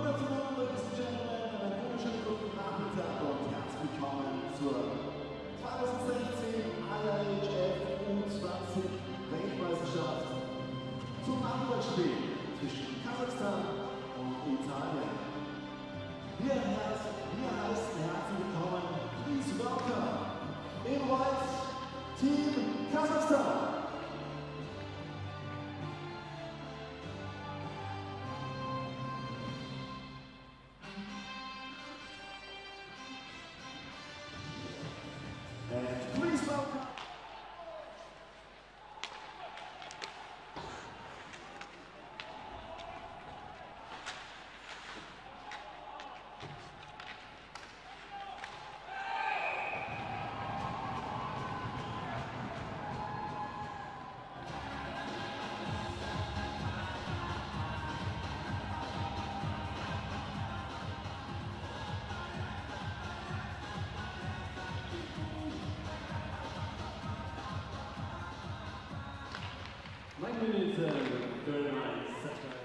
Good afternoon, ladies and gentlemen, einen wunderschönen guten Nachmittag und herzlich willkommen zur 2016 IIHF U20 Weltmeisterschaft zum Nachwuchsspiel zwischen Kasachstan und Italien. My name is uh, Bernard Sasha.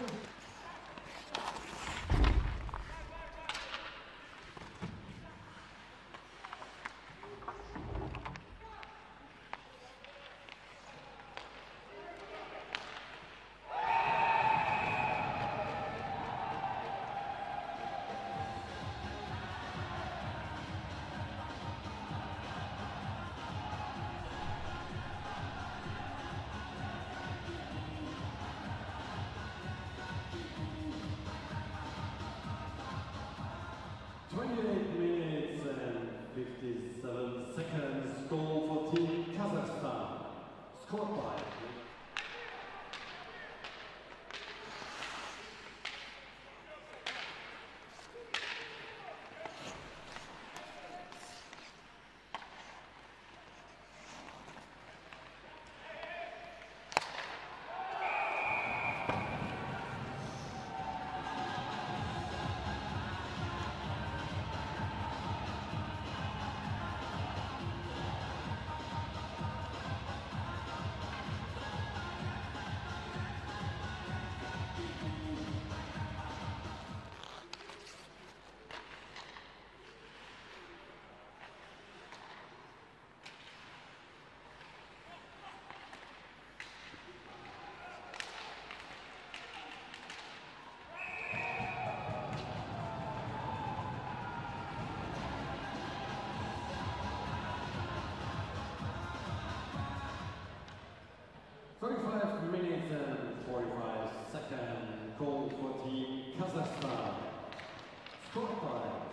니다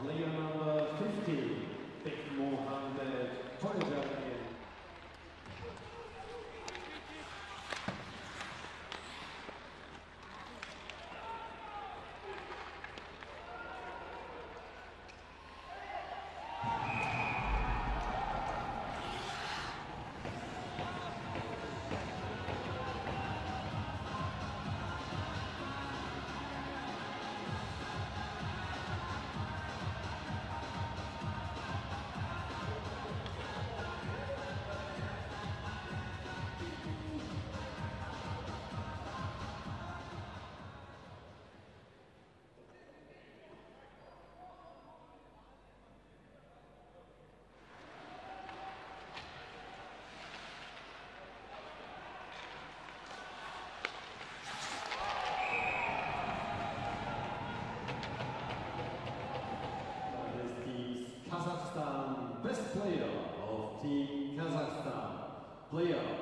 Player number 50, Mohamed Cleo.